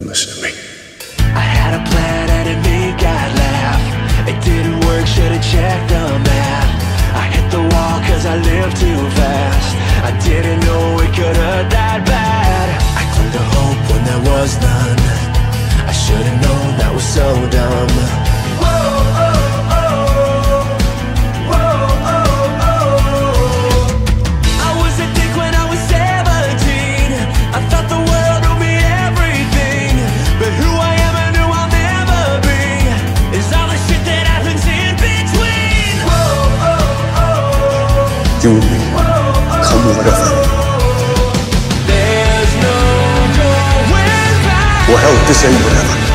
Listen to me. I had a plan and it made God laugh. It didn't work, should've checked the math. I hit the wall cause I lived too fast. I didn't know it could hurt that bad. I clung to hope when there was none. I should've known that was so dumb. 就用那款康，我还有这些女人吗？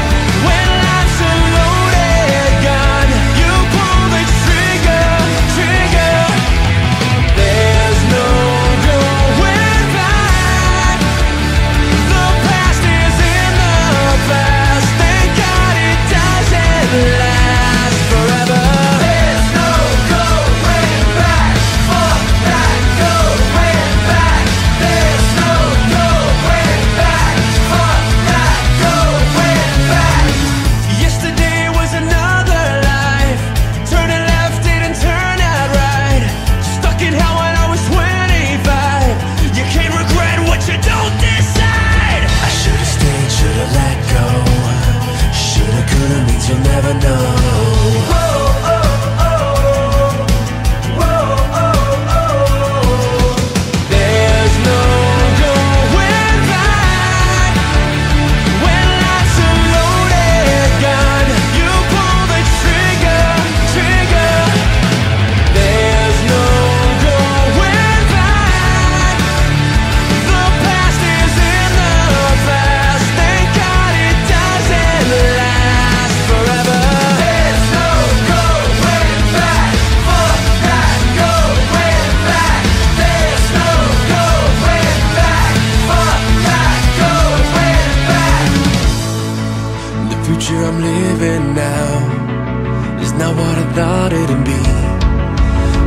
future I'm living now is not what I thought it'd be.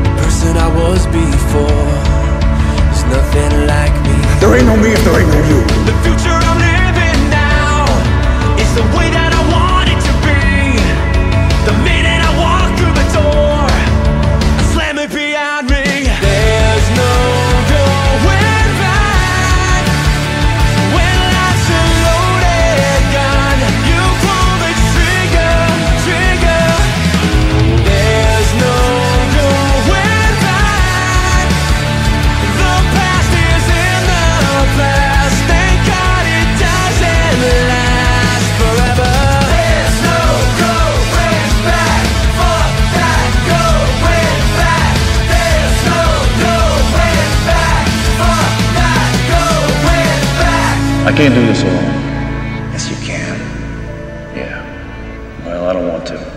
The person I was before is nothing like me. There ain't no me if there ain't no you. The future. I can't do this alone. Yes, you can. Yeah. Well, I don't want to.